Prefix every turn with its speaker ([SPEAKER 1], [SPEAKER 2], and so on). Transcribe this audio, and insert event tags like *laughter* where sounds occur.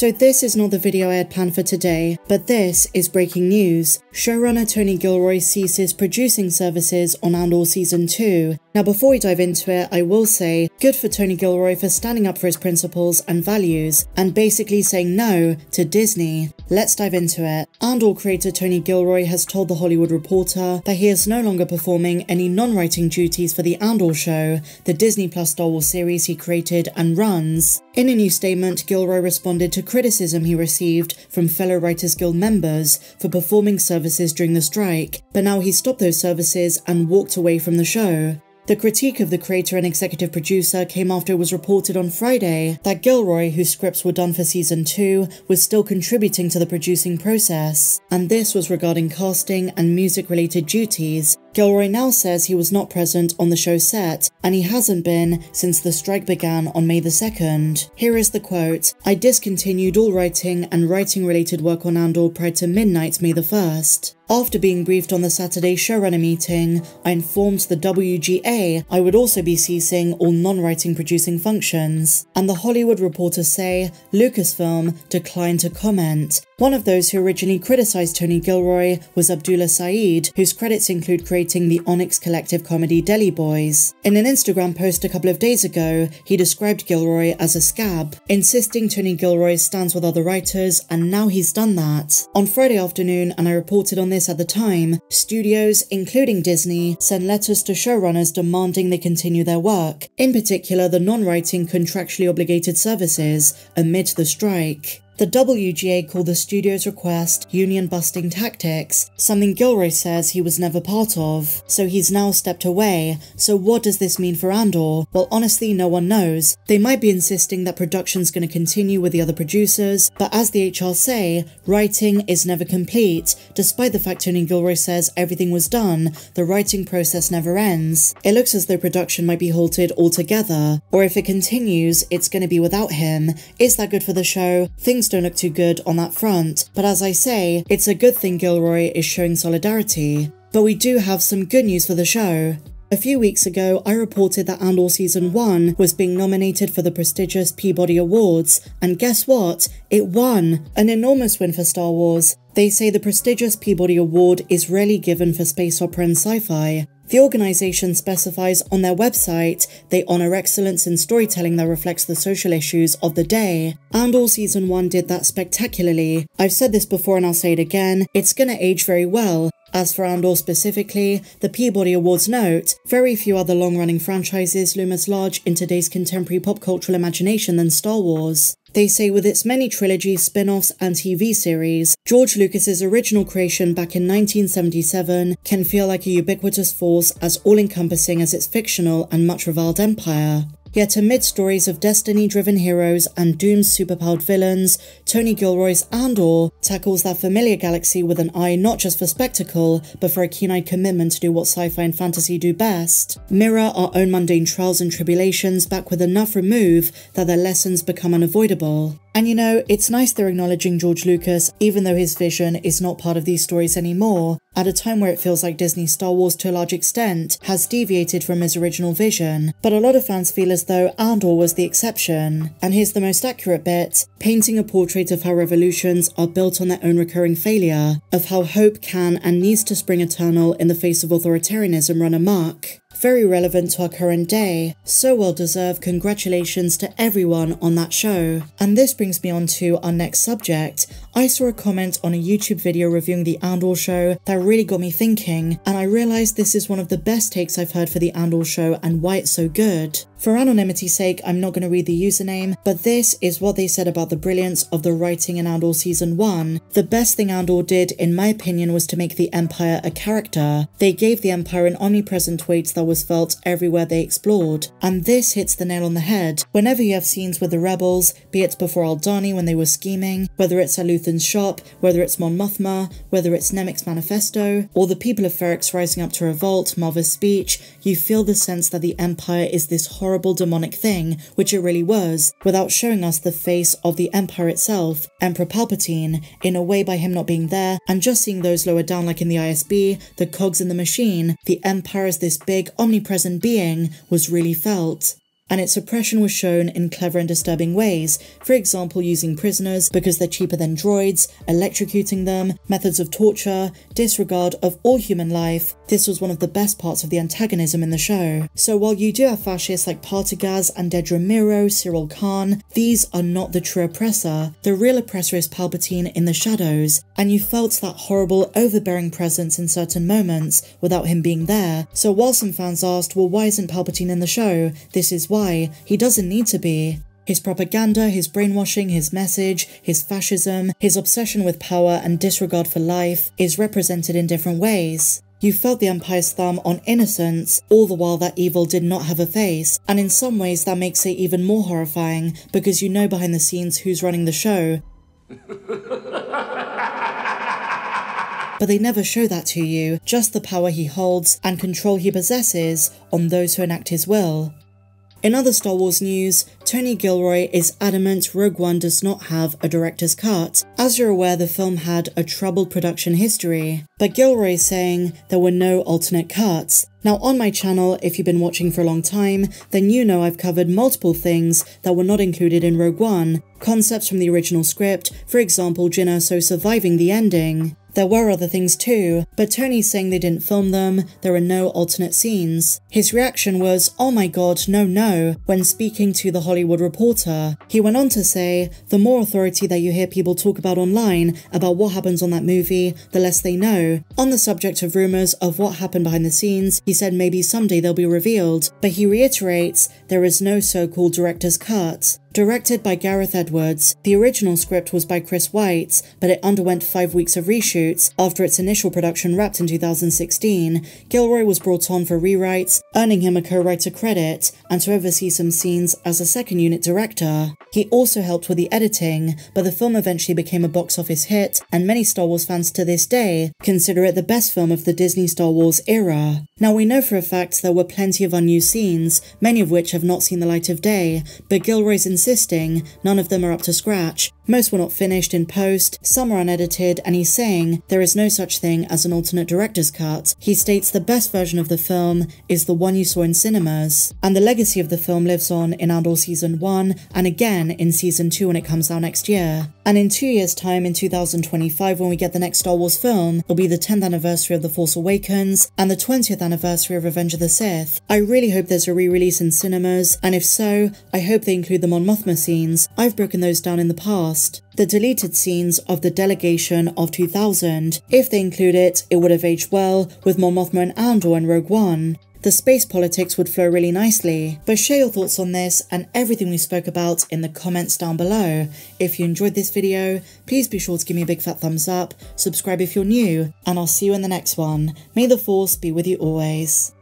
[SPEAKER 1] So this is not the video I had planned for today, but this is breaking news. Showrunner Tony Gilroy ceases producing services on Andor Season 2. Now before we dive into it, I will say, good for Tony Gilroy for standing up for his principles and values, and basically saying no to Disney. Let's dive into it. Andor creator Tony Gilroy has told The Hollywood Reporter that he is no longer performing any non-writing duties for the Andor show, the Disney Plus Star Wars series he created and runs. In a new statement, Gilroy responded to criticism he received from fellow Writers Guild members for performing services during the strike, but now he stopped those services and walked away from the show. The critique of the creator and executive producer came after it was reported on Friday that Gilroy, whose scripts were done for season 2, was still contributing to the producing process, and this was regarding casting and music related duties. Gilroy now says he was not present on the show set, and he hasn't been since the strike began on May the 2nd. Here is the quote I discontinued all writing and writing related work on Andor prior to midnight May the 1st. After being briefed on the Saturday showrunner meeting, I informed the WGA I would also be ceasing all non-writing producing functions, and the Hollywood reporters say Lucasfilm declined to comment. One of those who originally criticised Tony Gilroy was Abdullah Saeed, whose credits include creating the Onyx collective comedy Deli Boys. In an Instagram post a couple of days ago, he described Gilroy as a scab, insisting Tony Gilroy stands with other writers, and now he's done that. On Friday afternoon, and I reported on this at the time, studios, including Disney, send letters to showrunners demanding they continue their work, in particular the non-writing contractually obligated services, amid the strike. The WGA called the studio's request union busting tactics, something Gilroy says he was never part of, so he's now stepped away. So what does this mean for Andor? Well, honestly, no one knows. They might be insisting that production's going to continue with the other producers, but as the HR say, writing is never complete. Despite the fact Tony Gilroy says everything was done, the writing process never ends. It looks as though production might be halted altogether, or if it continues, it's going to be without him. Is that good for the show? Things don't look too good on that front, but as I say, it's a good thing Gilroy is showing solidarity. But we do have some good news for the show. A few weeks ago, I reported that Andor Season 1 was being nominated for the prestigious Peabody Awards, and guess what? It won! An enormous win for Star Wars. They say the prestigious Peabody Award is rarely given for space opera and sci-fi. The organisation specifies on their website they honour excellence in storytelling that reflects the social issues of the day. Andor Season 1 did that spectacularly. I've said this before and I'll say it again, it's gonna age very well. As for Andor specifically, the Peabody Awards note, very few other long-running franchises loom as large in today's contemporary pop cultural imagination than Star Wars. They say with its many trilogies, spin-offs, and TV series, George Lucas's original creation back in 1977 can feel like a ubiquitous force as all-encompassing as its fictional and much reviled empire. Yet amid stories of destiny-driven heroes and doomed superpowered villains, Tony Gilroy's Andor tackles that familiar galaxy with an eye not just for spectacle, but for a keen-eyed commitment to do what sci-fi and fantasy do best. Mirror our own mundane trials and tribulations back with enough remove that their lessons become unavoidable. And you know, it's nice they're acknowledging George Lucas, even though his vision is not part of these stories anymore, at a time where it feels like Disney's Star Wars to a large extent has deviated from his original vision. But a lot of fans feel as though Andor was the exception. And here's the most accurate bit, painting a portrait of how revolutions are built on their own recurring failure, of how hope can and needs to spring eternal in the face of authoritarianism run amok very relevant to our current day. So well deserved congratulations to everyone on that show. And this brings me on to our next subject. I saw a comment on a YouTube video reviewing the Andor show that really got me thinking, and I realised this is one of the best takes I've heard for the Andor show and why it's so good. For anonymity's sake, I'm not going to read the username, but this is what they said about the brilliance of the writing in Andor Season 1. The best thing Andor did, in my opinion, was to make the Empire a character. They gave the Empire an omnipresent weight that was felt everywhere they explored, and this hits the nail on the head. Whenever you have scenes with the rebels, be it before Aldhani when they were scheming, whether it's at Luthen's shop, whether it's Mon Mothma, whether it's Nemik's manifesto, or the people of Ferrix rising up to revolt, Maarva's speech, you feel the sense that the Empire is this horrible demonic thing, which it really was, without showing us the face of the Empire itself, Emperor Palpatine, in a way by him not being there, and just seeing those lower down like in the ISB, the cogs in the machine, the Empire as this big, omnipresent being was really felt. And its oppression was shown in clever and disturbing ways, for example using prisoners because they're cheaper than droids, electrocuting them, methods of torture, disregard of all human life. This was one of the best parts of the antagonism in the show. So while you do have fascists like Partagaz and Dedra Miro, Syril Karn, these are not the true oppressor. The real oppressor is Palpatine in the shadows, and you felt that horrible overbearing presence in certain moments without him being there. So while some fans asked, well why isn't Palpatine in the show? This is why. He doesn't need to be. His propaganda, his brainwashing, his message, his fascism, his obsession with power and disregard for life is represented in different ways. You felt the Empire's thumb on innocence, all the while that evil did not have a face, and in some ways that makes it even more horrifying because you know behind the scenes who's running the show. *laughs* but they never show that to you, just the power he holds and control he possesses on those who enact his will. In other Star Wars news, Tony Gilroy is adamant Rogue One does not have a director's cut. As you're aware, the film had a troubled production history, but Gilroy is saying there were no alternate cuts. Now on my channel, if you've been watching for a long time, then you know I've covered multiple things that were not included in Rogue One. Concepts from the original script, for example Jyn Erso surviving the ending. There were other things too, but Tony's saying they didn't film them, there are no alternate scenes. His reaction was, oh my god, no no, when speaking to The Hollywood Reporter. He went on to say, the more authority that you hear people talk about online about what happens on that movie, the less they know. On the subject of rumours of what happened behind the scenes, he said maybe someday they'll be revealed, but he reiterates, there is no so-called director's cut. Directed by Gareth Edwards, the original script was by Chris Weitz, but it underwent five weeks of reshoots. After its initial production wrapped in 2016, Gilroy was brought on for rewrites, earning him a co-writer credit, and to oversee some scenes as a second unit director. He also helped with the editing, but the film eventually became a box office hit, and many Star Wars fans to this day consider it the best film of the Disney Star Wars era. Now we know for a fact there were plenty of unused scenes, many of which have not seen the light of day, but Gilroy's insisting none of them are up to scratch. Most were not finished in post, some are unedited, and he's saying there is no such thing as an alternate director's cut. He states the best version of the film is the one you saw in cinemas, and the legacy of the film lives on in Andor Season 1 and again in Season 2 when it comes out next year. And in two years' time, in 2025, when we get the next Star Wars film, it'll be the 10th anniversary of The Force Awakens and the 20th anniversary of Revenge of the Sith. I really hope there's a re-release in cinemas, and if so, I hope they include the Mon Mothma scenes. I've broken those down in the The deleted scenes of the delegation of 2000. If they include it, it would have aged well with Mon Mothma and Andor and Rogue One the space politics would flow really nicely. But share your thoughts on this and everything we spoke about in the comments down below. If you enjoyed this video, please be sure to give me a big fat thumbs up, subscribe if you're new, and I'll see you in the next one. May the force be with you always.